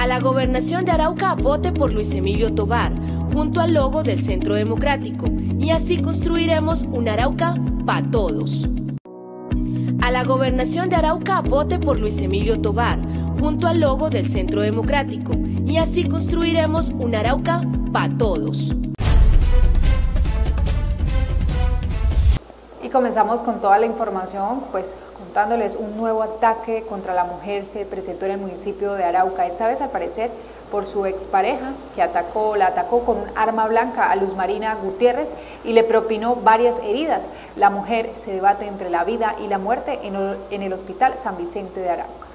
A la gobernación de Arauca vote por Luis Emilio Tobar, junto al logo del Centro Democrático, y así construiremos un Arauca para todos. A la gobernación de Arauca vote por Luis Emilio Tobar, junto al logo del Centro Democrático, y así construiremos un Arauca para todos. Y comenzamos con toda la información, pues contándoles un nuevo ataque contra la mujer se presentó en el municipio de Arauca, esta vez al parecer por su expareja que atacó, la atacó con un arma blanca a Luz Marina Gutiérrez y le propinó varias heridas. La mujer se debate entre la vida y la muerte en, en el hospital San Vicente de Arauca.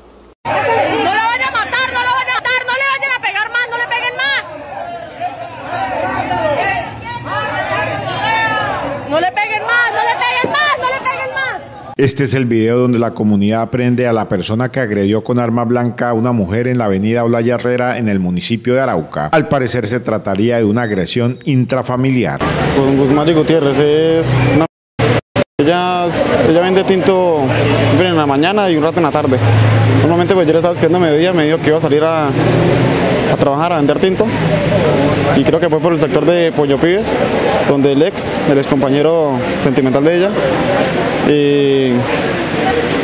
Este es el video donde la comunidad aprende a la persona que agredió con arma blanca a una mujer en la avenida Olaya Herrera en el municipio de Arauca. Al parecer se trataría de una agresión intrafamiliar. Con Guzmán y Gutiérrez es una... Ella, ella vende tinto en la mañana y un rato en la tarde. Normalmente pues yo le estaba escribiendo a mediodía, me dijo que iba a salir a, a trabajar, a vender tinto. Y creo que fue por el sector de Pollo Pibes, donde el ex, el ex compañero sentimental de ella, y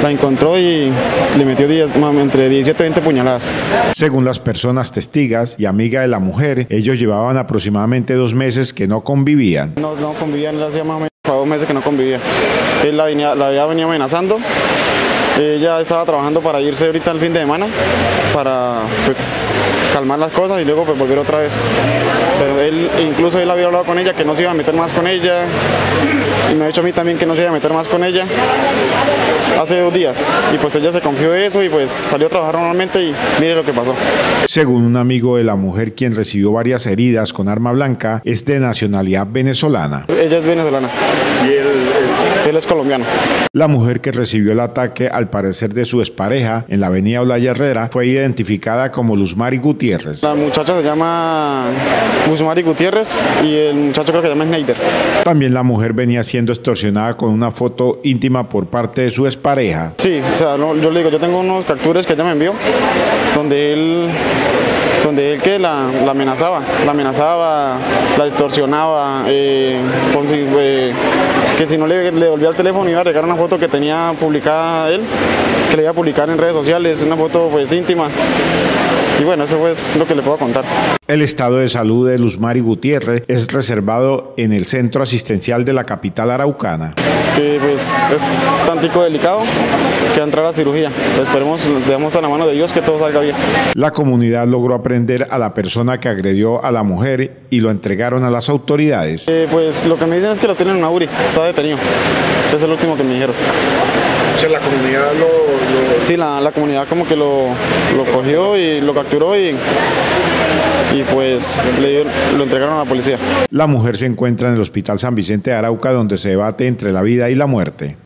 la encontró y le metió entre 17 y 20 puñaladas. Según las personas testigas y amiga de la mujer, ellos llevaban aproximadamente dos meses que no convivían. No, no convivían, hacía más o menos dos meses que no convivía. Él la, venía, la venido amenazando ella estaba trabajando para irse ahorita el fin de semana, para pues calmar las cosas y luego pues volver otra vez. Pero él, incluso él había hablado con ella que no se iba a meter más con ella y me ha dicho a mí también que no se iba a meter más con ella hace dos días. Y pues ella se confió de eso y pues salió a trabajar normalmente y mire lo que pasó. Según un amigo de la mujer quien recibió varias heridas con arma blanca, es de nacionalidad venezolana. Ella es venezolana. ¿Y él, él es colombiano. La mujer que recibió el ataque al parecer de su expareja en la avenida Olaya Herrera fue identificada como Luzmari Gutiérrez. La muchacha se llama Luzmari Gutiérrez y el muchacho creo que se llama Schneider. También la mujer venía siendo extorsionada con una foto íntima por parte de su expareja. Sí, o sea, yo le digo, yo tengo unos capturas que ella me envió donde él donde él que la, amenazaba, la amenazaba, la distorsionaba, eh, eh, que si no le, le devolvía el teléfono iba a regar una foto que tenía publicada él, que le iba a publicar en redes sociales, una foto pues íntima. Y bueno, eso es lo que le puedo contar. El estado de salud de Luzmari Gutiérrez es reservado en el centro asistencial de la capital araucana. Que pues es tantico delicado que entrar a la cirugía. esperemos, dejamos a la mano de Dios que todo salga bien. La comunidad logró aprender a la persona que agredió a la mujer y lo entregaron a las autoridades. Eh, pues lo que me dicen es que lo tienen en una URI, está detenido. Es el último que me dijeron. O sea, la comunidad lo... Sí, la, la, comunidad como que lo, lo cogió y lo capturó y y pues lo entregaron a la policía. La mujer se encuentra en el Hospital San Vicente de Arauca donde se debate entre la vida y la muerte.